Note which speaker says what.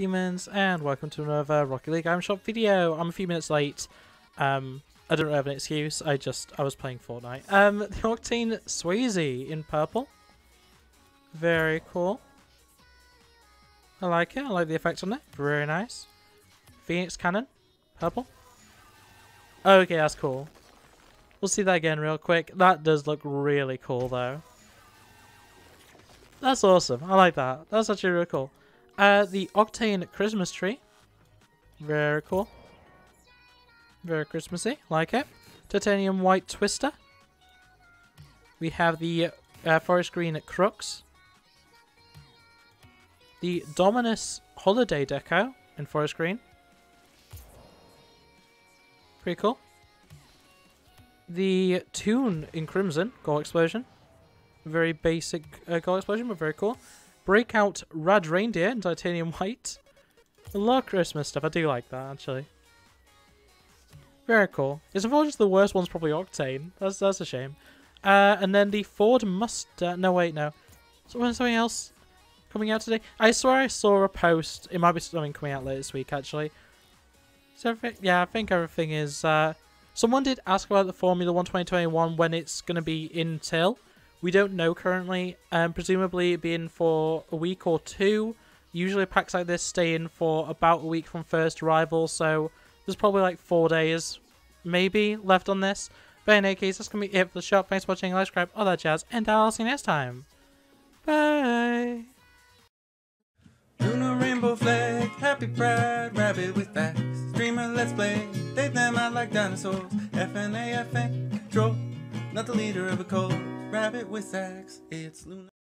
Speaker 1: demons, and welcome to another Rocket League Item Shop video. I'm a few minutes late. Um, I don't have an excuse. I just I was playing Fortnite. Um, the Octane Swayze in purple. Very cool. I like it. I like the effect on it. Very nice. Phoenix Cannon, purple. Okay, that's cool. We'll see that again real quick. That does look really cool though. That's awesome. I like that. That's actually really cool. Uh, the Octane Christmas tree. Very cool. Very Christmassy. Like it. Titanium White Twister. We have the uh, Forest Green Crooks. The Dominus Holiday Deco in Forest Green. Pretty cool. The Tune in Crimson. Goal Explosion. Very basic uh, explosion, but very cool. Breakout Rad Reindeer in titanium white. A lot of Christmas stuff. I do like that, actually. Very cool. It's unfortunately the worst one's probably Octane. That's that's a shame. Uh, and then the Ford Mustang. No, wait, no. So something else coming out today? I swear I saw a post. It might be something coming out later this week, actually. So yeah, I think everything is. Uh, someone did ask about the Formula One 2021 when it's going to be in till. We don't know currently. Um, presumably being for a week or two. Usually packs like this stay in for about a week from first arrival, so there's probably like four days, maybe, left on this. But in any case, that's going to be it for the shop. Thanks for watching, like, subscribe, all that jazz, and I'll see you next time. Bye!
Speaker 2: Lunar rainbow flag, happy pride, rabbit with. Streamer, let's play. They them out like dinosaurs. FNA, FN, control. Not the leader of a cult. Rabbit with axe. It's Luna.